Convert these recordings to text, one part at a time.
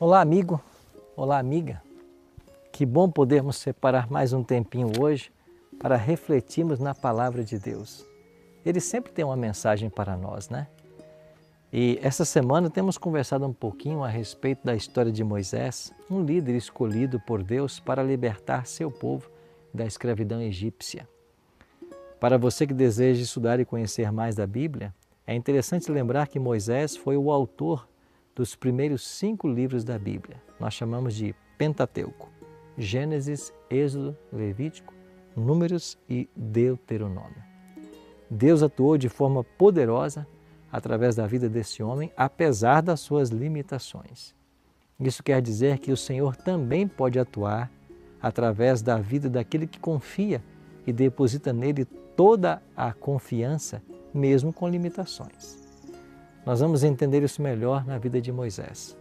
Olá, amigo. Olá, amiga. Que bom podermos separar mais um tempinho hoje para refletirmos na palavra de Deus. Ele sempre tem uma mensagem para nós, né? E essa semana temos conversado um pouquinho a respeito da história de Moisés, um líder escolhido por Deus para libertar seu povo da escravidão egípcia. Para você que deseja estudar e conhecer mais da Bíblia, é interessante lembrar que Moisés foi o autor dos primeiros cinco livros da Bíblia. Nós chamamos de Pentateuco: Gênesis, Êxodo, Levítico, Números e Deuteronômio. Deus atuou de forma poderosa através da vida desse homem, apesar das suas limitações. Isso quer dizer que o Senhor também pode atuar através da vida daquele que confia e deposita nele toda a confiança, mesmo com limitações. Nós vamos entender isso melhor na vida de Moisés.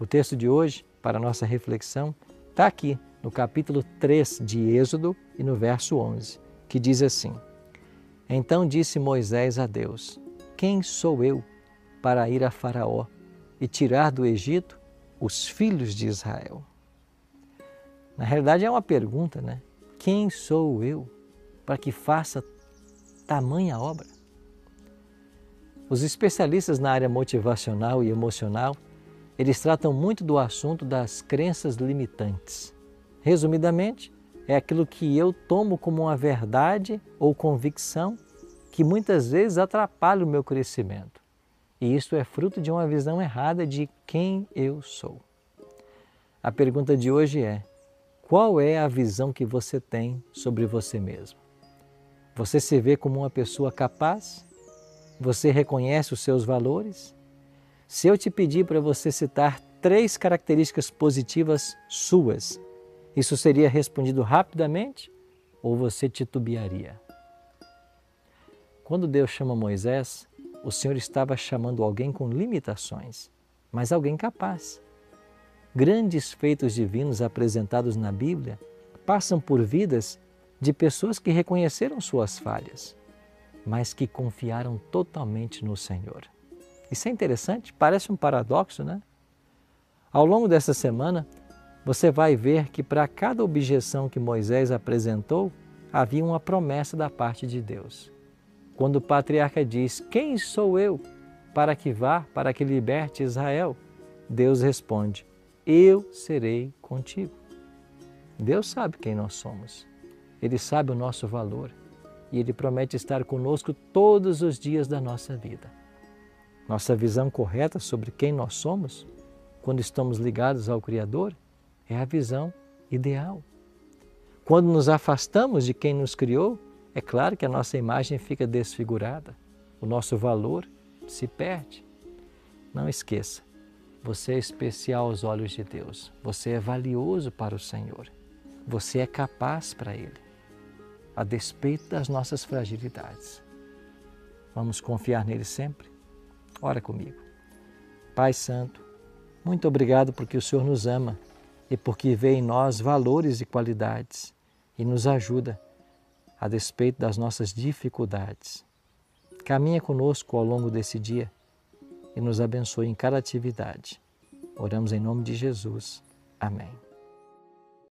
O texto de hoje, para nossa reflexão, está aqui no capítulo 3 de Êxodo e no verso 11, que diz assim: Então disse Moisés a Deus: Quem sou eu para ir a Faraó e tirar do Egito os filhos de Israel? Na realidade é uma pergunta, né? Quem sou eu para que faça tamanha obra? Os especialistas na área motivacional e emocional, eles tratam muito do assunto das crenças limitantes. Resumidamente, é aquilo que eu tomo como uma verdade ou convicção que muitas vezes atrapalha o meu crescimento. E isso é fruto de uma visão errada de quem eu sou. A pergunta de hoje é: qual é a visão que você tem sobre você mesmo? Você se vê como uma pessoa capaz? Você reconhece os seus valores? Se eu te pedir para você citar três características positivas suas, isso seria respondido rapidamente ou você titubearia? Quando Deus chama Moisés, o Senhor estava chamando alguém com limitações, mas alguém capaz. Grandes feitos divinos apresentados na Bíblia passam por vidas de pessoas que reconheceram suas falhas mas que confiaram totalmente no Senhor. Isso é interessante, parece um paradoxo, né? Ao longo dessa semana, você vai ver que para cada objeção que Moisés apresentou, havia uma promessa da parte de Deus. Quando o patriarca diz: Quem sou eu para que vá, para que liberte Israel? Deus responde: Eu serei contigo. Deus sabe quem nós somos, Ele sabe o nosso valor e Ele promete estar conosco todos os dias da nossa vida. Nossa visão correta sobre quem nós somos, quando estamos ligados ao Criador, é a visão ideal. Quando nos afastamos de quem nos criou, é claro que a nossa imagem fica desfigurada, o nosso valor se perde. Não esqueça, você é especial aos olhos de Deus, você é valioso para o Senhor, você é capaz para Ele a despeito das nossas fragilidades. Vamos confiar nele sempre? Ora comigo. Pai Santo, muito obrigado porque o Senhor nos ama e porque vê em nós valores e qualidades e nos ajuda a despeito das nossas dificuldades. Caminha conosco ao longo desse dia e nos abençoe em cada atividade. Oramos em nome de Jesus. Amém.